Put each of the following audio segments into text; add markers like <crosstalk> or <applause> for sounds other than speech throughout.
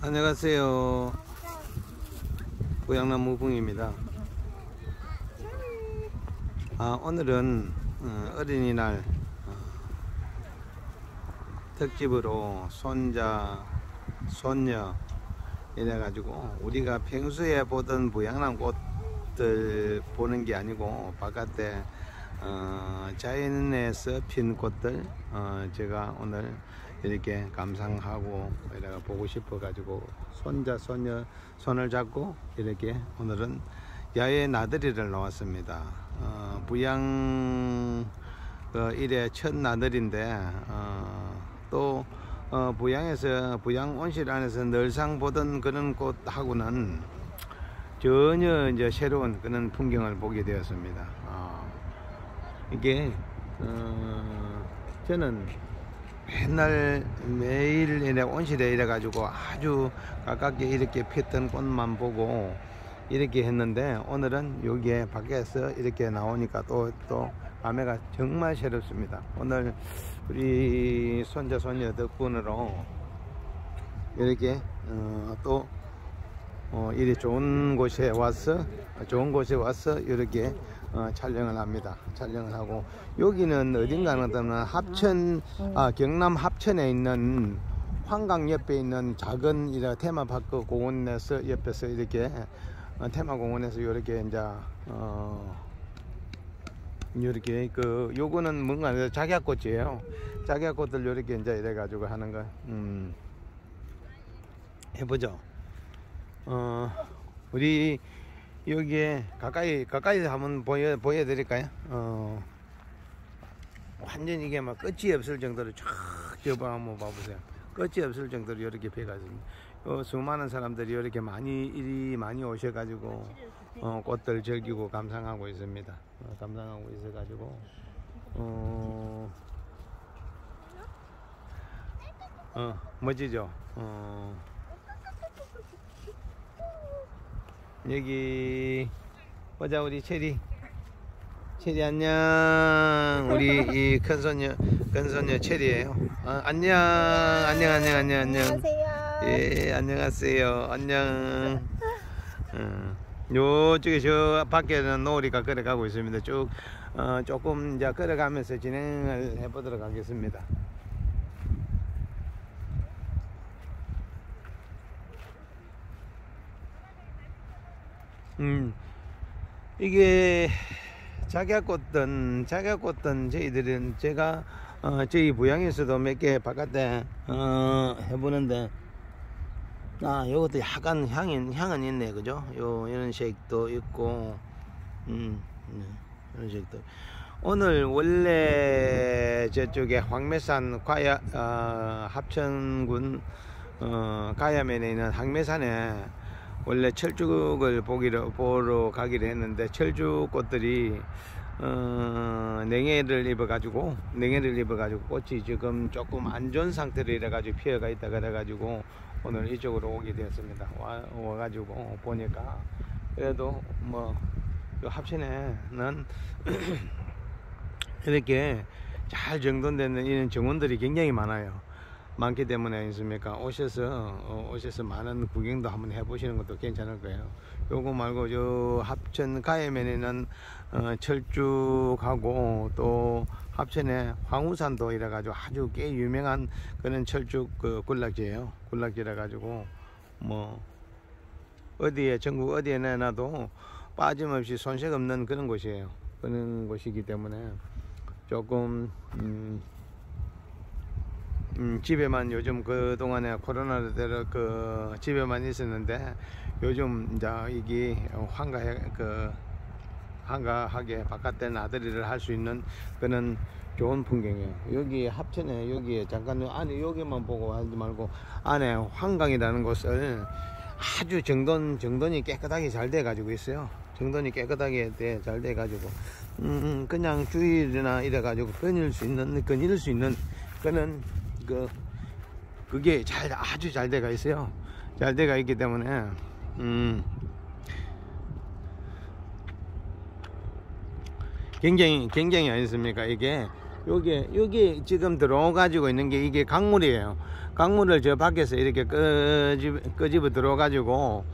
안녕하세요. 고양남 무붕입니다. 아, 오늘은 어, 어린이날 어, 특집으로 손자, 손녀 이래가지고 우리가 평소에 보던 부양남 꽃들 보는 게 아니고 바깥에 어, 자연에서 핀 꽃들 어, 제가 오늘 이렇게 감상하고 이래가 보고 싶어 가지고 손자 손녀 손을 잡고 이렇게 오늘은 야외 나들이를 나왔습니다. 어, 부양 그 일의 첫 나들인데 어, 또 어, 부양에서 부양 온실 안에서 늘상 보던 그런 곳하고는 전혀 이제 새로운 그런 풍경을 보게 되었습니다. 어, 이게 어, 저는 맨날 매일 이래 온실에 이래 가지고 아주 가깝게 이렇게 피었던 꽃만 보고 이렇게 했는데 오늘은 여기에 밖에서 이렇게 나오니까 또또 감회가 정말 새롭습니다. 오늘 우리 손자 손녀 덕분으로 이렇게 어, 또 어, 이리 좋은 곳에 와서 좋은 곳에 와서 이렇게 어, 촬영을 합니다. 촬영을 하고 여기는 어딘가는 때는 합천 아, 경남 합천에 있는 환강 옆에 있는 작은 이라 테마파크 공원에서 옆에서 이렇게 어, 테마공원에서 이렇게 이제 어, 이렇게 그 요거는 뭔가 작약꽃이에요. 작약꽃들 이렇게 이제 이래 가지고 하는 거 음, 해보죠. 어, 우리 여기에 가까이 가까이 한번 보여 보여 드릴까요? 어, 완전 이게 막 끝이 없을 정도로 쫙 저봐 한번 봐보세요. 끝이 없을 정도로 이렇게 배가 있습니다. 어, 수많은 사람들이 이렇게 많이 일이 많이 오셔가지고 어, 꽃들 즐기고 감상하고 있습니다. 어, 감상하고 있어가지고 어, 어 멋지죠. 어, 여기 보자 우리 체리. 체리 안녕. 우리 이 큰손녀 큰손녀 체리예요. 어, 안녕 안녕 안녕 안녕 안녕. 안녕하세요. 예 안녕하세요. 안녕. 어, 요쪽에 저 밖에는 노을이가 걸어가고 있습니다. 쭉 어, 조금 이제 걸어가면서 진행을 해보도록 하겠습니다 음. 이게 자기야꽃든 자기야꽃든 저희들은 제가 어, 저희 부양에서도 몇 개 바깥에 어, 해보는데 아 요것도 약간 향이 향은 있네 그죠? 요 이런 색도 있고 음 네, 이런 색도. 오늘 원래 저쪽에 황매산 과야 어, 합천군 어, 가야면에 있는 황매산에 원래 철쭉을 보기로 보러 가기로 했는데 철쭉 꽃들이 어, 냉해를 입어가지고 냉해를 입어가지고 꽃이 지금 조금 안 좋은 상태로 이래가지고 피어가 있다 그래가지고 오늘 이쪽으로 오게 되었습니다. 와, 와가지고 보니까 그래도 뭐요 합천에는 <clears throat> 이렇게 잘 정돈되는 이런 정원들이 굉장히 많아요. 많기 때문에 아니습니까? 오셔서 어, 오셔서 많은 구경도 한번 해보시는 것도 괜찮을 거예요. 요거 말고 저 합천 가해면에는 어, 철쭉하고 또 합천에 황우산도 이래 가지고 아주 꽤 유명한 그런 철쭉 그 군락지예요. 군락지라 가지고 뭐 어디에 전국 어디에 내놔도 빠짐없이 손색 없는 그런 곳이에요. 그런 곳이기 때문에 조금 음, 음, 집에만 요즘 그 동안에 코로나 때로 그 집에만 있었는데 요즘 이제 이게 한가해 그 한가하게 바깥에 나들이를 할 수 있는 그런 좋은 풍경이에요. 여기 합천에 여기에 잠깐 요 안에 여기만 보고 하지 말고 안에 한강이라는 곳을 아주 정돈 정돈이 깨끗하게 잘 돼 가지고 있어요. 정돈이 깨끗하게 돼, 잘 돼 가지고 음, 그냥 주일이나 이래 가지고 거닐 수 있는 거닐 수 있는 그는 그 그게 잘 아주 잘 돼가 있어요. 잘 돼가 있기 때문에 음 굉장히 굉장히 아니습니까 이게 요게 여기 지금 들어 가지고 있는 게 이게 강물이에요. 강물을 저 밖에서 이렇게 끄집 끄집어 들어 가지고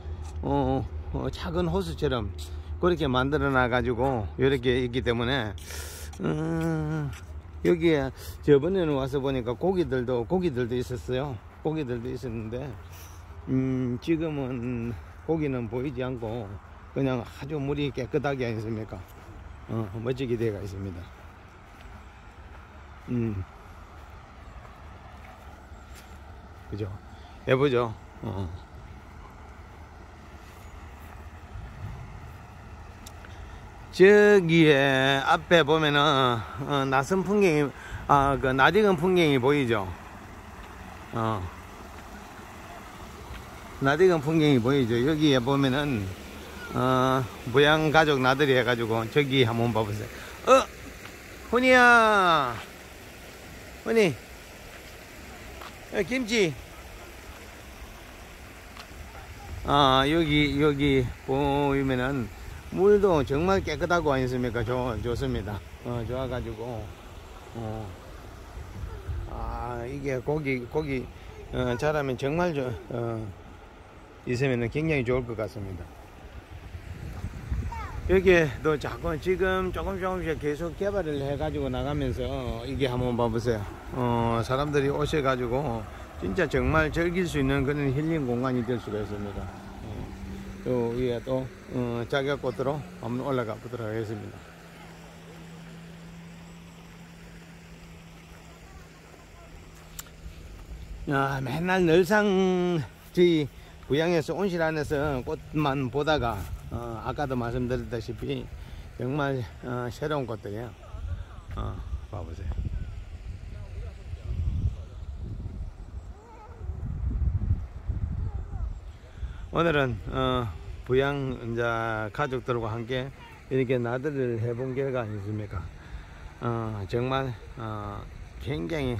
어, 어, 작은 호수처럼 그렇게 만들어 놔 가지고 이렇게 있기 때문에 음, 여기에 저번에는 와서 보니까 고기들도 고기들도 있었어요. 고기들도 있었는데 음, 지금은 고기는 보이지 않고 그냥 아주 물이 깨끗하게 아니습니까? 어, 멋지게 되어 있습니다. 음. 그죠? 예쁘죠? 어. 저기에 앞에 보면은 어, 낯선 풍경이 아 그 낯익은 풍경이 보이죠? 어. 낯익은 풍경이 보이죠? 여기에 보면은 어, 모양 가족 나들이 해가지고 저기 한번 봐보세요. 어, 훈이야, 훈이, 어, 김치. 아 여기 여기 보이면은 물도 정말 깨끗하고 아니습니까? 좋, 좋습니다. 어, 좋아가지고 어, 아 이게 고기 고기 어, 잘하면 정말 저, 어, 있으면 굉장히 좋을 것 같습니다. 여기도 자꾸 지금 조금 조금씩 계속 개발을 해가지고 나가면서 이게 한번 봐보세요. 어, 사람들이 오셔가지고 진짜 정말 즐길 수 있는 그런 힐링 공간이 될 수가 있습니다. 어, 요 위에 또 어, 자격꽃으로 한번 올라가 보도록 하겠습니다. 야, 맨날 늘상 저희 부양에서 온실 안에서 꽃만 보다가 어, 아까도 말씀드렸다시피 정말 어, 새로운 꽃들이에요. 어, 봐보세요. 오늘은 어, 부양 이제 가족들과 함께 이렇게 나들이를 해본 결과 아니십니까? 어, 정말 어, 굉장히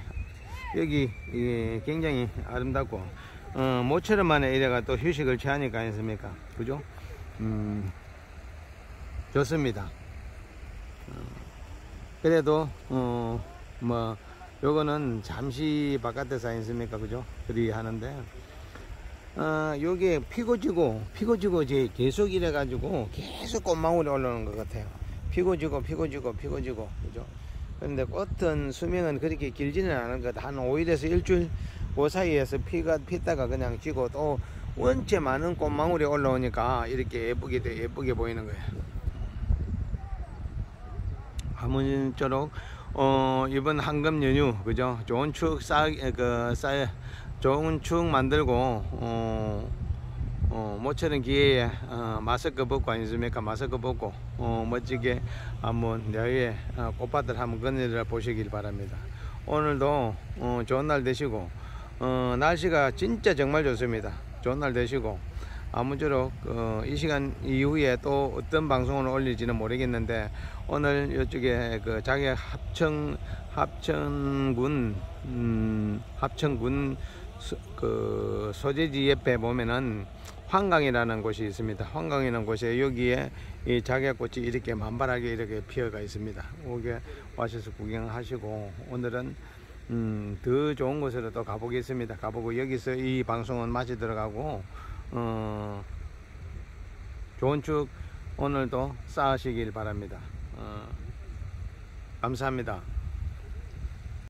여기 예, 굉장히 아름답고 어, 모처럼 만에 이래가 또 휴식을 취하니까 아니십니까? 그죠? 음, 좋습니다. 어, 그래도 어, 뭐 요거는 잠시 바깥에서 아니십니까? 그죠? 그리 하는데 어, 요게 피고 지고 피고 지고 이제 계속 이래 가지고 계속 꽃망울이 올라오는 것 같아요. 피고 지고 피고 지고 피고 지고 그죠? 그런데 꽃은 수명은 그렇게 길지는 않은 것. 한 5일에서 일주일 그 사이에서 피가 피다가 그냥 지고 또 원체 많은 꽃망울이 올라오니까 이렇게 예쁘게 돼 예쁘게 보이는 거예요. 아무쪼록 어, 이번 한금 연휴 그죠? 좋은 추억 쌓 그 쌓, 좋은 추억 만들고 어, 어, 모처럼 기회에 어, 마스크 벗고 아니십니까? 마스크 벗고 어, 멋지게 한번 내외 어, 꽃밭을 한번 거닐어 보시길 바랍니다. 오늘도 어, 좋은 날 되시고 어, 날씨가 진짜 정말 좋습니다. 좋은 날 되시고 아무쪼록 어, 이 시간 이후에 또 어떤 방송을 올릴지는 모르겠는데 오늘 이쪽에 그 자기 합청 합천군 음, 합천군 소, 그 소재지 옆에 보면은 황강이라는 곳이 있습니다. 황강이라는 곳에 여기에 이 자개꽃이 이렇게 만발하게 이렇게 피어가 있습니다. 오게 와셔서 구경하시고 오늘은 음, 더 좋은 곳으로 또 가보겠습니다. 가보고 여기서 이 방송은 마치 들어가고 어, 좋은 축 오늘도 쌓으시길 바랍니다. 어, 감사합니다.